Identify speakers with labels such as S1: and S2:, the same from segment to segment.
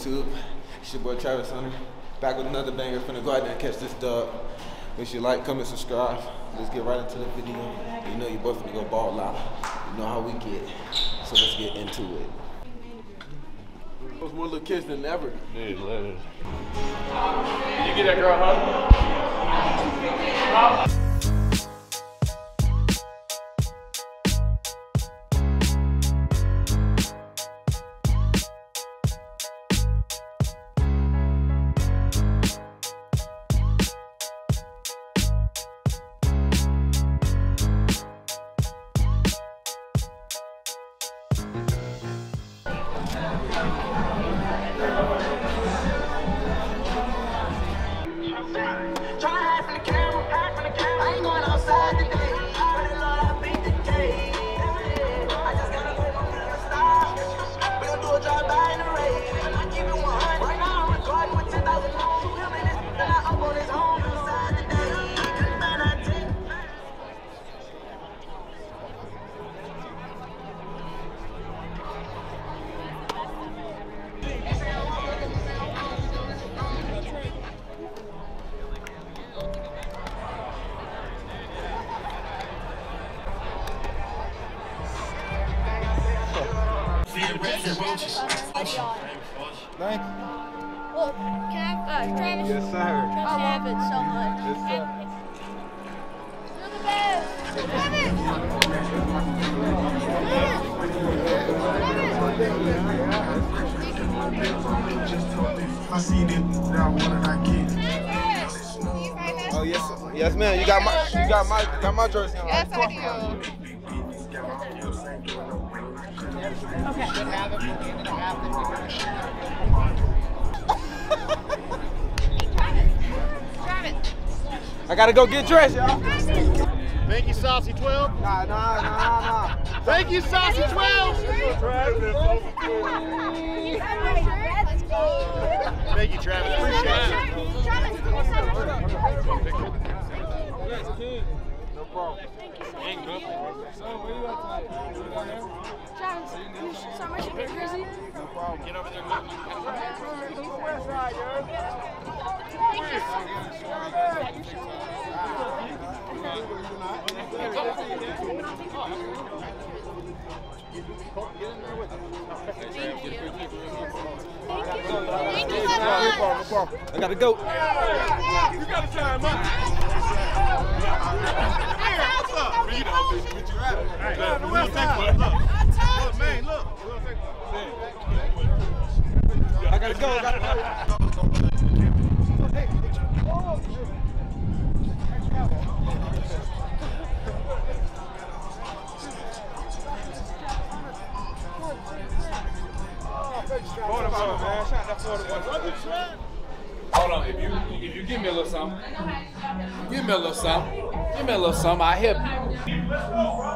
S1: YouTube? It's your boy Travis Hunter. Back with another banger. Finna go out there and catch this dub. Make sure you like, comment, subscribe. Let's get right into the video. You know you both finna go ball out. You know how we get. So let's get into it. Those more little kids than ever.
S2: Dude, literally.
S3: You get that girl, huh?
S4: Thank you.
S5: Well, can I have uh, Travis?
S4: Yes, sir.
S5: I love it so much.
S4: Yes, sir.
S5: You're the best.
S6: I seen it, now what did I get?
S4: Oh yes, sir. yes, ma'am. You got my, you got my, got my jersey on.
S5: Yes, I do. Travis.
S4: I gotta go get dressed, y'all.
S3: Thank you, Saucy 12.
S4: Nah, nah, nah, nah.
S3: Thank you, Saucy 12. Thank you, Travis. Appreciate it.
S4: No problem.
S5: Travis, can you show my shirt jersey?
S4: No problem.
S3: Get over there.
S5: Thank you so much.
S4: problem, no problem. I gotta go.
S3: You got to time up. What's up? You know, but you're at it. Look, we're gonna take
S4: I gotta go. I gotta go.
S7: Hold on, if you if you give me a little something, give me a little something, give me a little something, I help.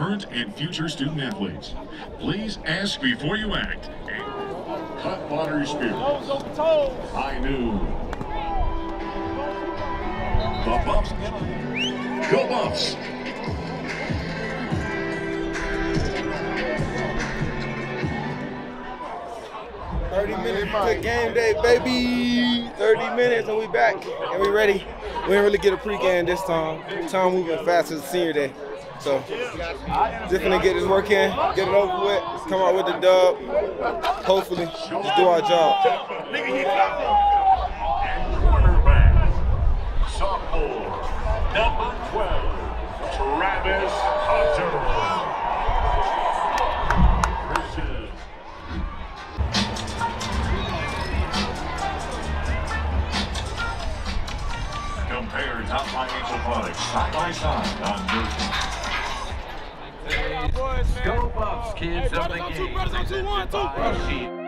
S8: Current and future student athletes. Please ask before you act. Cutwater spirit. High noon. The Buffs. Go Buffs.
S4: Thirty minutes to game day, baby. Thirty minutes and we back and we ready. We didn't really get a pregame this time. Time moving fast as senior day. So gonna get this work in, get it over with, come out with the dub. Hopefully, just do our job.
S8: And quarterback. Sophomore. Number 12. Travis Hunter. Versus Compare top financial products side by side on Newton.
S2: Go Buffs, kids of the game. Presented by Sheep.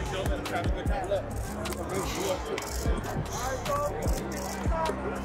S9: right, Joe, I'm real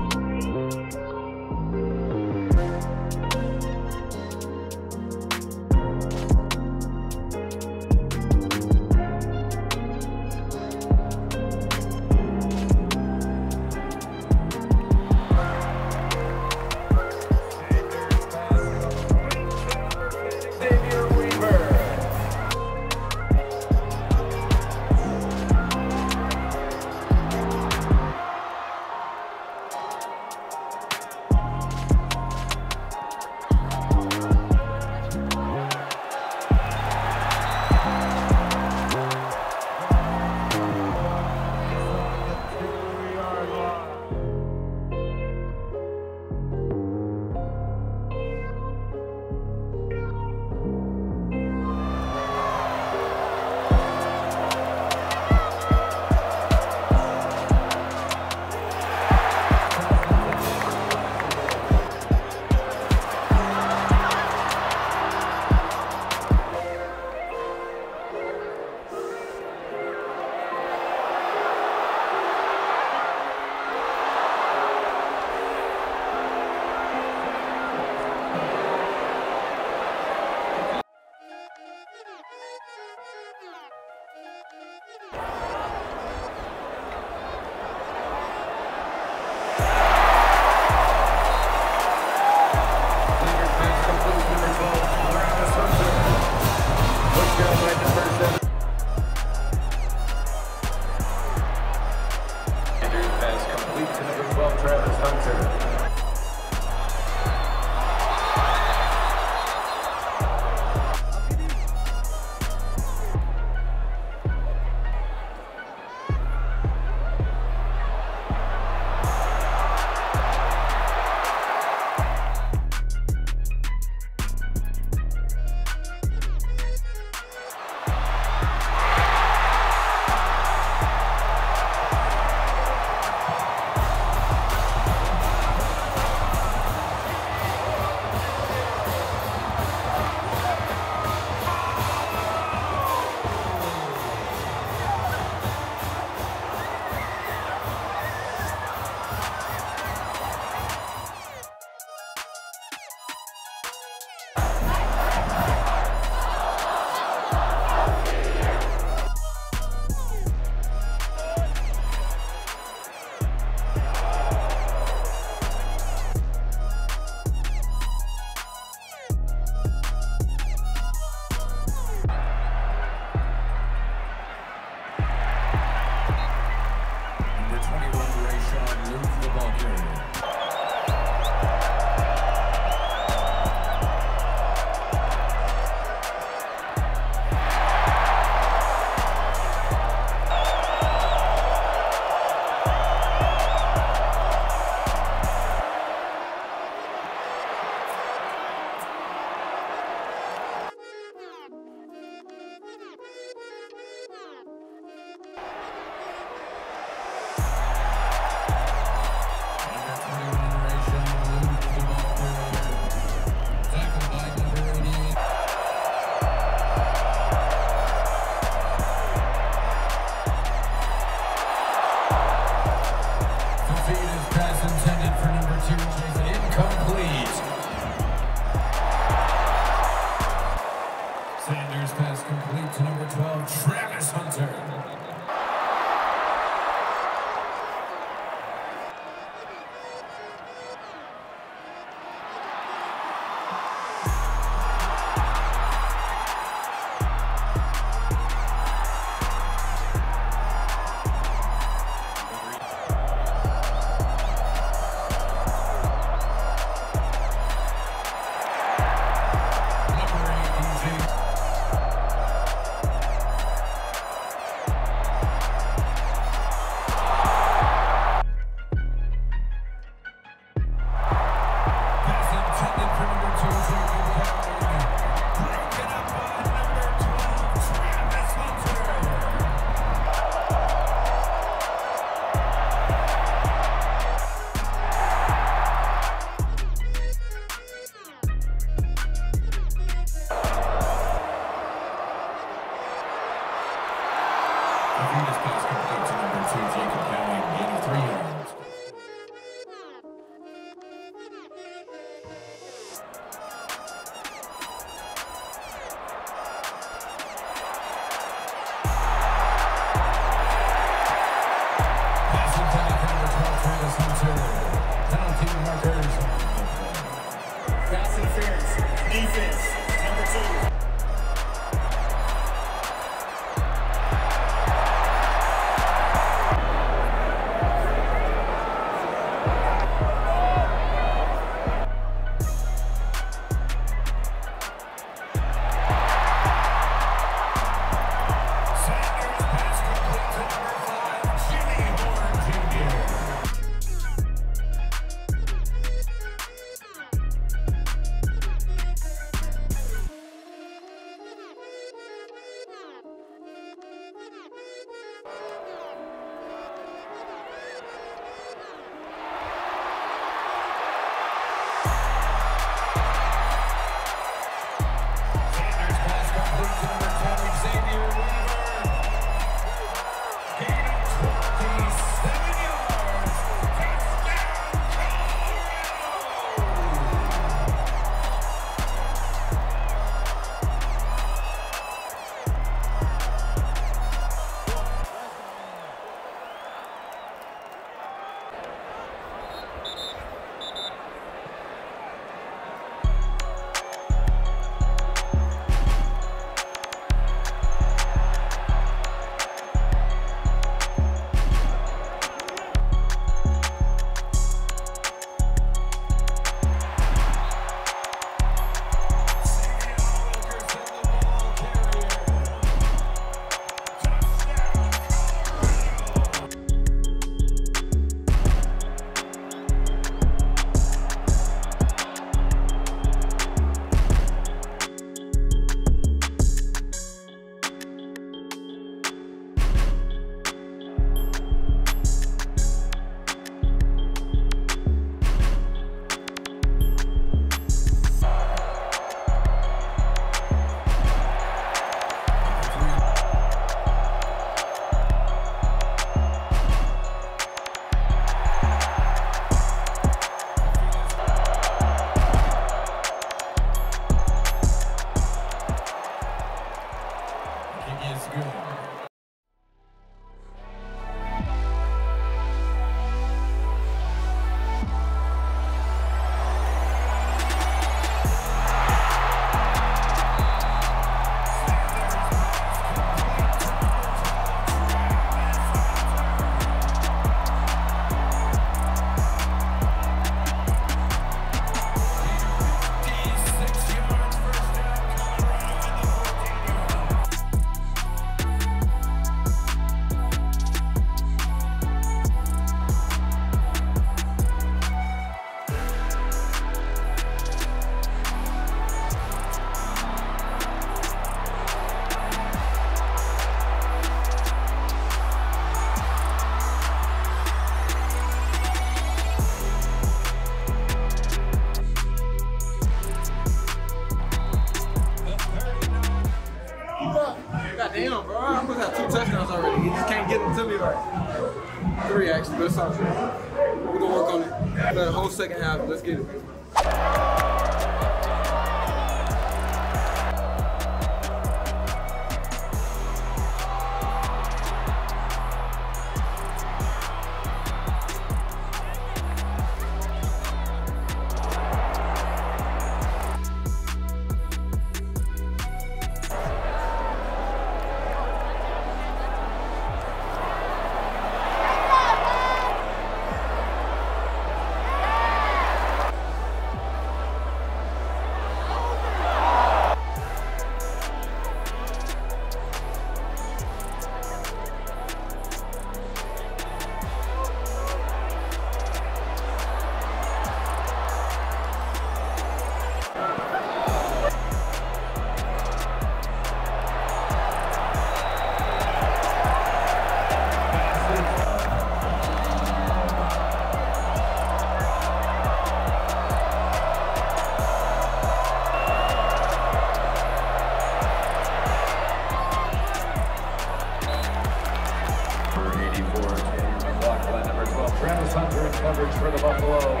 S9: McLaughlin, number 12, Travis Hunter in coverage for the Buffalo.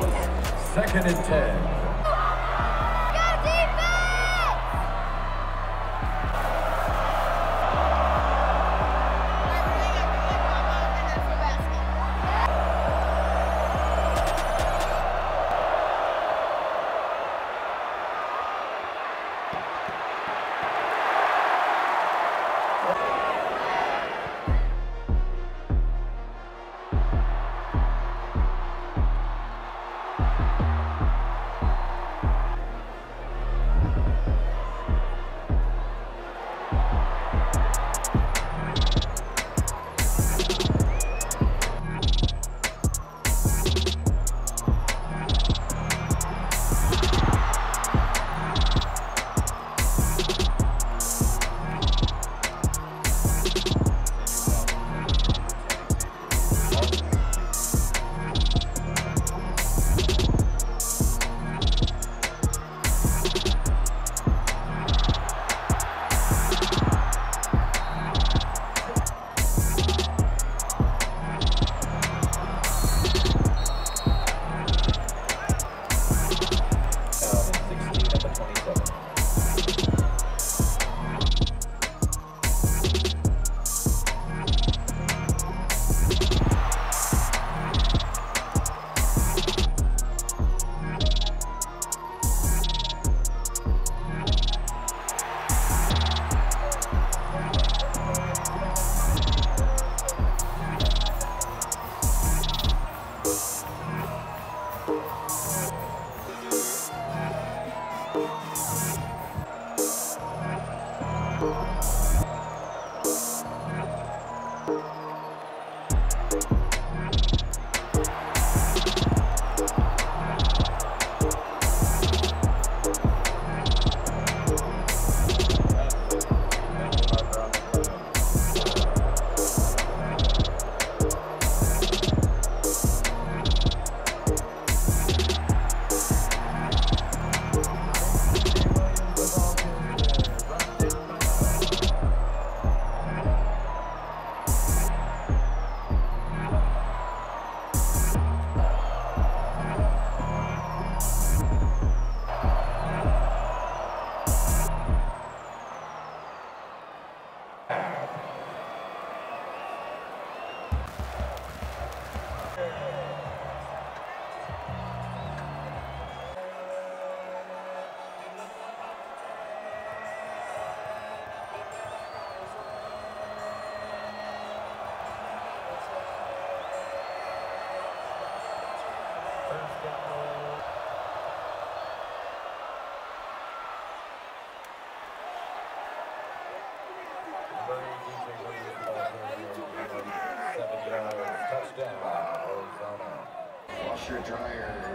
S9: Second and 10.
S10: washer dryer.